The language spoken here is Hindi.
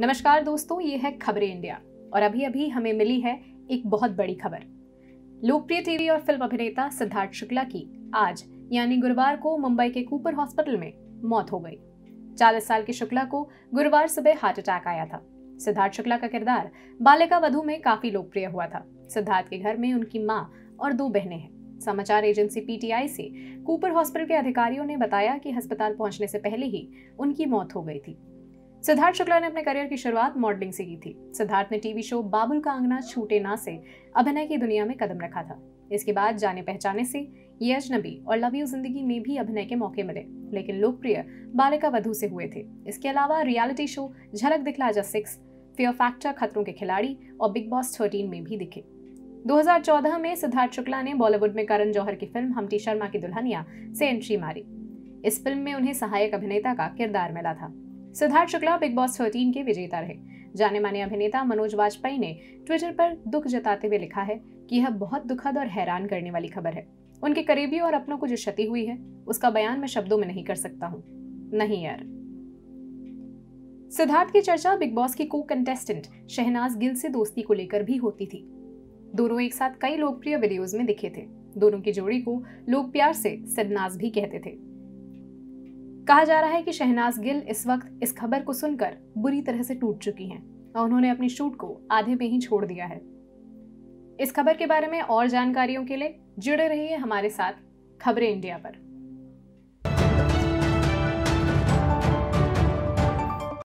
नमस्कार दोस्तों, ये है खबरें इंडिया। और अभी अभी हमें मिली है एक बहुत बड़ी खबर। लोकप्रिय टीवी और फ़िल्म अभिनेता सिद्धार्थ शुक्ला की आज, यानी गुरुवार को मुंबई के कूपर हॉस्पिटल में मौत हो गई। चालीस साल के शुक्ला को गुरुवार सुबह हार्ट अटैक आया था। सिद्धार्थ शुक्ला का किरदार बालिका वधु में काफ़ी लोकप्रिय हुआ था। सिद्धार्थ के घर में उनकी माँ और दो बहनें हैं। समाचार एजेंसी पीटीआई से कूपर हॉस्पिटल के अधिकारियों ने बताया कि अस्पताल पहुँचने से पहले ही उनकी मौत हो गई थी। सिद्धार्थ शुक्ला ने अपने करियर की शुरुआत मॉडलिंग से की थी। सिद्धार्थ ने टीवी शो बाबुल का अंगना छूटे ना से अभिनय की दुनिया में कदम रखा था। इसके बाद जाने पहचाने से ये अजनबी और लव यू ज़िंदगी में भी अभिनय के मौके मिले, लेकिन लोकप्रिय बालिका वधु से हुए थे। इसके अलावा रियलिटी शो झलक दिखला जा सिक्स, फियर फैक्टर खतरों के खिलाड़ी और बिग बॉस थर्टीन में भी दिखे। 2014 में सिद्धार्थ शुक्ला ने बॉलीवुड में करण जौहर की फ़िल्म हमटी शर्मा की दुल्हनिया से एंट्री मारी। इस फ़िल्म में उन्हें सहायक अभिनेता का किरदार मिला था। Siddharth Shukla Bigg Boss thirteen के विजेता रहे। जाने माने अभिनेता मनोज वाजपेयी ने ट्विटर पर दुख जताते हुए लिखा है कि यह बहुत दुखद और हैरान करने वाली खबर है। उनके करीबी और अपनों को जो क्षति हुई है, उसका बयान मैं शब्दों में नहीं कर सकता हूँ। नहीं, यार। सिद्धार्थ की चर्चा बिग बॉस की को कंटेस्टेंट शहनाज गिल से दोस्ती को लेकर भी होती थी। दोनों एक साथ कई लोकप्रिय वीडियोस में दिखे थे। दोनों की जोड़ी को लोग प्यार से सिदनाज भी कहते थे। कहा जा रहा है कि शहनाज गिल इस वक्त इस खबर को सुनकर बुरी तरह से टूट चुकी हैं और उन्होंने अपनी शूट को आधे पे ही छोड़ दिया है। इस खबर के बारे में और जानकारियों के लिए जुड़े रहिए हमारे साथ खबरें इंडिया पर।